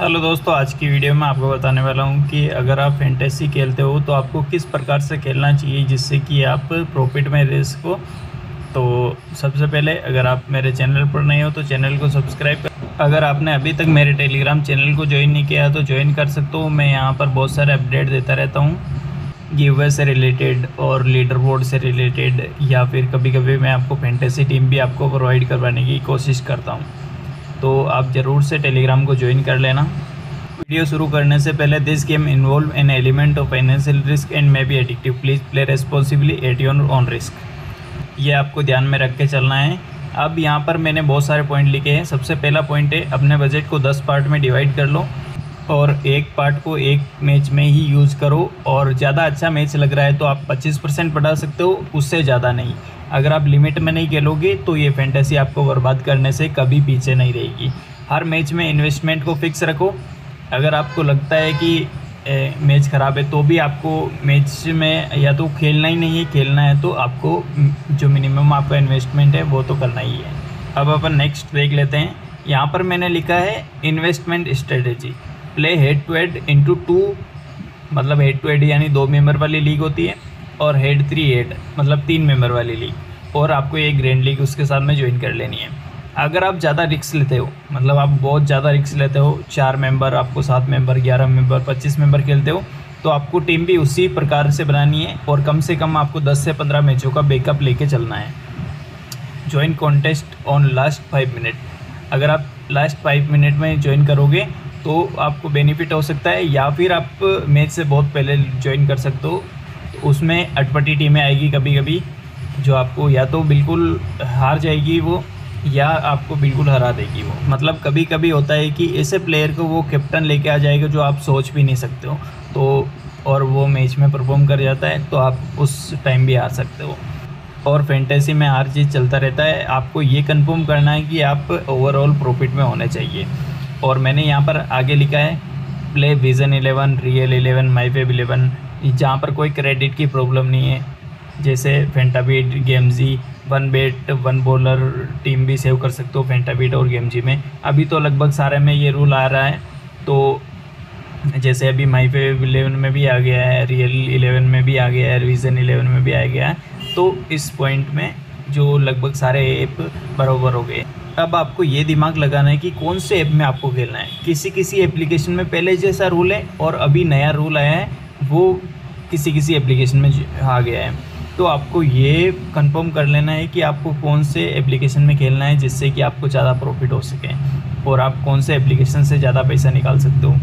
Hello दोस्तों, आज की वीडियो में आपको बताने वाला हूँ कि अगर आप फैंटेसी खेलते हो तो आपको किस प्रकार से खेलना चाहिए जिससे कि आप प्रॉफिट में रह सको। तो सबसे पहले अगर आप मेरे चैनल पर नहीं हो तो चैनल को सब्सक्राइब कर अगर आपने अभी तक मेरे टेलीग्राम चैनल को ज्वाइन नहीं किया तो ज्वाइन कर सकते हो। मैं यहाँ पर बहुत सारे अपडेट देता रहता हूँ। गिवे से रिलेटेड और लीडर बोर्ड से रिलेटेड या फिर कभी कभी मैं आपको फैंटेसी टीम भी आपको प्रोवाइड करवाने की कोशिश करता हूँ। तो आप ज़रूर से टेलीग्राम को ज्वाइन कर लेना। वीडियो शुरू करने से पहले this game involve an element of financial risk and may be addictive please play responsibly at your own risk ये आपको ध्यान में रख के चलना है। अब यहाँ पर मैंने बहुत सारे पॉइंट लिखे हैं। सबसे पहला पॉइंट है, अपने बजट को दस पार्ट में डिवाइड कर लो। और एक पार्ट को एक मैच में ही यूज़ करो और ज़्यादा अच्छा मैच लग रहा है तो आप 25 परसेंट बढ़ा सकते हो, उससे ज़्यादा नहीं। अगर आप लिमिट में नहीं खेलोगे तो ये फैंटेसी आपको बर्बाद करने से कभी पीछे नहीं रहेगी। हर मैच में इन्वेस्टमेंट को फिक्स रखो। अगर आपको लगता है कि मैच ख़राब है तो भी आपको मैच में या तो खेलना ही नहीं है, खेलना है तो आपको जो मिनिमम आपका इन्वेस्टमेंट है, वो तो करना ही है। अब अपन नेक्स्ट देख लेते हैं। यहाँ पर मैंने लिखा है investment strategy play head to head into two मतलब हेड टू हेड यानी दो मेंबर वाली लीग होती है और हेड थ्री एट मतलब तीन मेंबर वाली लीग और आपको एक ग्रैंड लीग उसके साथ में ज्वाइन कर लेनी है। अगर आप ज़्यादा रिक्स लेते हो मतलब आप बहुत ज़्यादा रिक्स लेते हो, चार मेंबर आपको सात मेंबर ग्यारह मेंबर पच्चीस मेंबर खेलते हो तो आपको टीम भी उसी प्रकार से बनानी है और कम से कम आपको दस से पंद्रह मैचों का बैकअप लेके चलना है। Join contest on last five minute अगर आप लास्ट फाइव मिनट में ज्वाइन करोगे तो आपको बेनिफिट हो सकता है, या फिर आप मैच से बहुत पहले ज्वाइन कर सकते हो तो उसमें अटपटी टीमें आएगी कभी कभी जो आपको या तो बिल्कुल हार जाएगी वो, या आपको बिल्कुल हरा देगी वो। मतलब कभी कभी होता है कि ऐसे प्लेयर को वो कैप्टन लेके आ जाएगा जो आप सोच भी नहीं सकते हो तो और वो मैच में परफॉर्म कर जाता है तो आप उस टाइम भी हार सकते हो। और फैंटेसी में हर चीज़ चलता रहता है, आपको ये कंफर्म करना है कि आप ओवरऑल प्रॉफिट में होने चाहिए। और मैंने यहाँ पर आगे लिखा है play vision eleven real eleven my fab eleven जहाँ पर कोई क्रेडिट की प्रॉब्लम नहीं है। जैसे फेंटाबीट गेमजी one bat one bowler team भी सेव कर सकते हो फेंटाबीट और गेमजी में। अभी तो लगभग सारे में ये रूल आ रहा है। तो जैसे अभी माई पे इलेवन में भी आ गया है रियल इलेवन में भी आ गया है रिविज़न इलेवन में भी आ गया है। तो इस पॉइंट में जो लगभग सारे ऐप बराबर हो गए। अब आपको ये दिमाग लगाना है कि कौन से ऐप में आपको खेलना है। किसी किसी एप्लीकेशन में पहले जैसा रूल है और अभी नया रूल आया है, वो किसी किसी एप्लीकेशन में आ गया है। तो आपको ये कंफर्म कर लेना है कि आपको कौन से एप्लीकेशन में खेलना है जिससे कि आपको ज़्यादा प्रॉफिट हो सके और आप कौन से एप्लीकेशन से ज़्यादा पैसा निकाल सकते हो।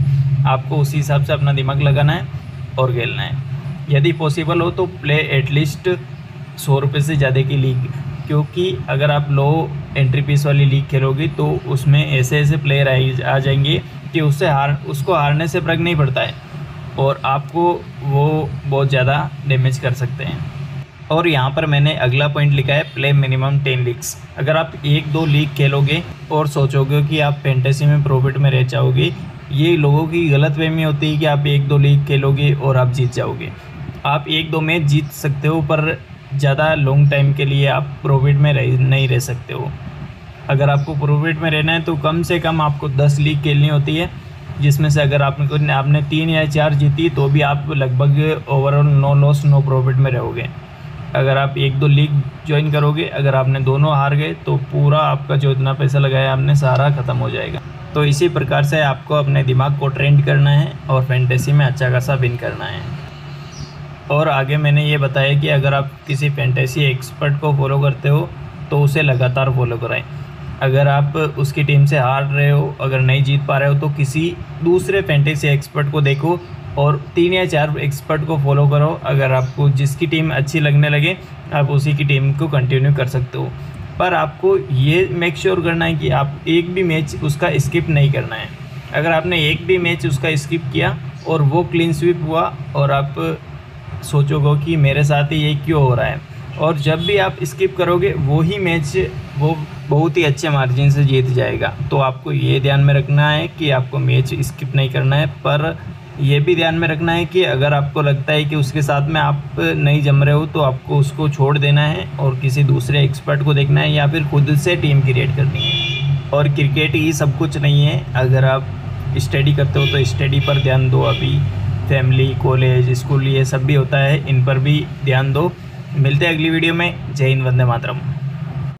आपको उसी हिसाब से अपना दिमाग लगाना है और खेलना है। यदि पॉसिबल हो तो प्ले एटलीस्ट सौ रुपये से ज़्यादा की लीग क्योंकि अगर आप लो एंट्री पीस वाली लीग खेलोगे तो उसमें ऐसे ऐसे प्लेयर आ जाएँगे कि उससे हार, उसको हारने से फ़र्क नहीं पड़ता है और आपको वो बहुत ज़्यादा डैमेज कर सकते हैं। और यहाँ पर मैंने अगला पॉइंट लिखा है प्ले मिनिमम टेन लीग्स अगर आप एक दो लीग खेलोगे और सोचोगे कि आप फैंटेसी में प्रॉफिट में रह जाओगे, ये लोगों की गलत वे में होती है कि आप एक दो लीग खेलोगे और आप जीत जाओगे। आप एक दो मैच जीत सकते हो, पर ज़्यादा लॉन्ग टाइम के लिए आप प्रॉफिट में रह, नहीं रह सकते हो। अगर आपको प्रॉफिट में रहना है तो कम से कम आपको दस लीग खेलनी होती है, जिसमें से अगर आपने आपने तीन या चार जीती तो भी आप लगभग overall no loss no profit में रहोगे। अगर आप एक दो लीग ज्वाइन करोगे, अगर आपने दोनों हार गए तो पूरा आपका जो इतना पैसा लगाया आपने, सारा ख़त्म हो जाएगा। तो इसी प्रकार से आपको अपने दिमाग को ट्रेंड करना है और फैंटेसी में अच्छा खासा विन करना है। और आगे मैंने ये बताया कि अगर आप किसी फैंटेसी एक्सपर्ट को फॉलो करते हो तो उसे लगातार फॉलो कराएँ। अगर आप उसकी टीम से हार रहे हो, अगर नहीं जीत पा रहे हो तो किसी दूसरे फैंटेसी एक्सपर्ट को देखो और तीन या चार एक्सपर्ट को फॉलो करो। अगर आपको जिसकी टीम अच्छी लगने लगे, आप उसी की टीम को कंटिन्यू कर सकते हो। पर आपको ये मेक श्योर sure करना है कि आप एक भी मैच उसका स्किप नहीं करना है। अगर आपने एक भी मैच उसका स्किप किया और वो क्लीन स्वीप हुआ और आप सोचोगे कि मेरे साथ ही ये क्यों हो रहा है? और जब भी आप स्किप करोगे वो ही मैच वो बहुत ही अच्छे मार्जिन से जीत जाएगा। तो आपको ये ध्यान में रखना है कि आपको मैच स्किप नहीं करना है, पर यह भी ध्यान में रखना है कि अगर आपको लगता है कि उसके साथ में आप नहीं जम रहे हो तो आपको उसको छोड़ देना है और किसी दूसरे एक्सपर्ट को देखना है या फिर खुद से टीम क्रिएट करनी है। और क्रिकेट ही सब कुछ नहीं है। अगर आप स्टडी करते हो तो स्टडी पर ध्यान दो अभी। फैमिली कॉलेज स्कूल ये सब भी होता है, इन पर भी ध्यान दो। मिलते हैं अगली वीडियो में। जय हिंद, वंदे मातरम।